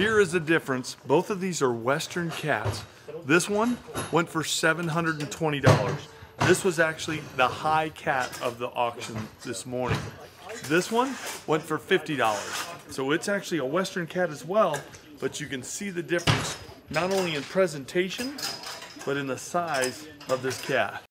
Here is the difference. Both of these are Western cats. This one went for $720. This was actually the high cat of the auction this morning. This one went for $50. So it's actually a Western cat as well, but you can see the difference not only in presentation, but in the size of this cat.